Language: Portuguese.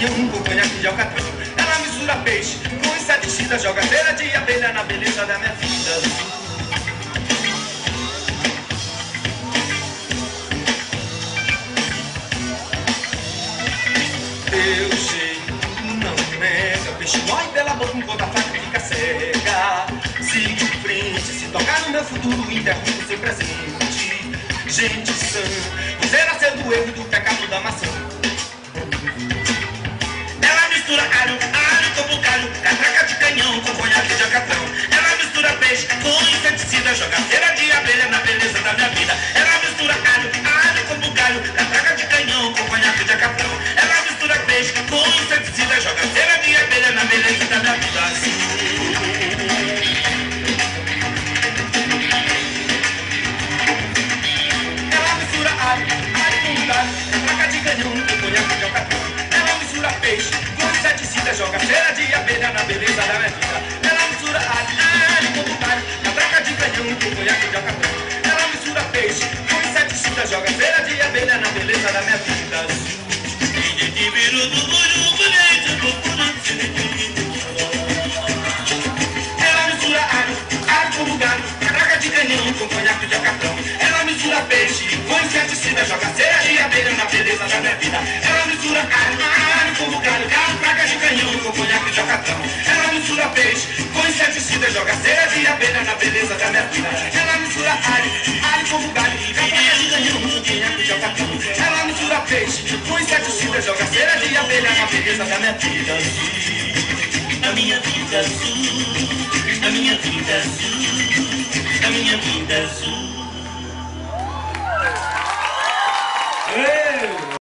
maranhão num conhaque de alcatrão. Ela mistura peixe com inseticida, joga feira de abelha na beleza da minha vida. Teu jeito não nega, peixe morre pela boca enquanto a faca fica cega. Siga em frente, se tocar no meu futuro, interrompo seu presente. Gente sã, pois era seu do erro do pecado da maçã. Com inseticida, joga cera de abelha na beleza da vida. Ela mistura alho, alho com bugalho, catraca de canhão com conhaque de alcatrão. Ela mistura peixe com inseticida, joga cera de abelha na beleza da minha vida. Ela mistura alho, alho com bugalho, catraca de canhão com conhaque de alcatrão. Ela mistura peixe com inseticida, joga cera de abelha na beleza da minha vida. Vida. Ela mistura alho, alho com bugalho, catraca de canhão com conhaque de alcatrão. Ela mistura peixe com inseticida, joga cera de abelha na beleza da minha vida. Ela mistura alho, alho com bugalho, catraca de canhão com conhaque de alcatrão. Ela mistura peixe com inseticida, joga cera de abelha na beleza da minha vida. A minha vida azul, a minha vida azul, a minha vida azul.